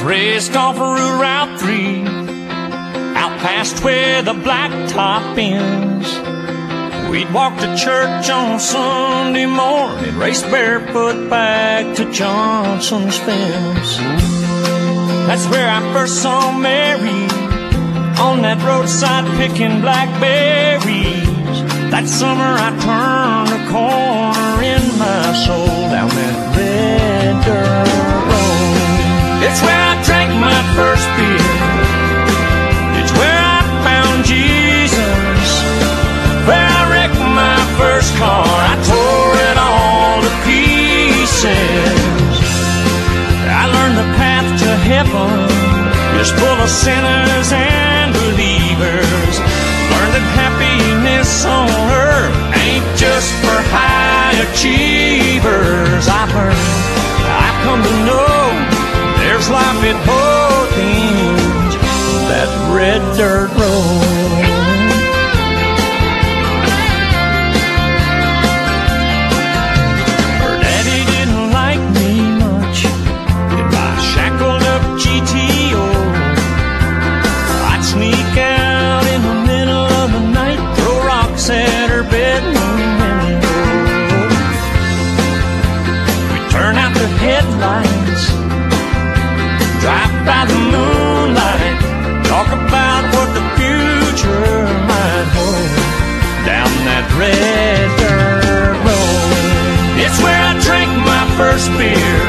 raced off Route Route 3 Out past where the blacktop ends. We'd walk to church on Sunday morning Race barefoot back to Johnson's fence. That's where I first saw Mary On that roadside picking blackberries. That summer I turned heaven is full of sinners and believers. Learned that happiness on earth ain't just for high achievers. I learned, I've come to know there's life at both ends that red dirt road. headlights. Drive by the moonlight, talk about what the future might hold. Down that red dirt road, it's where I drank my first beer.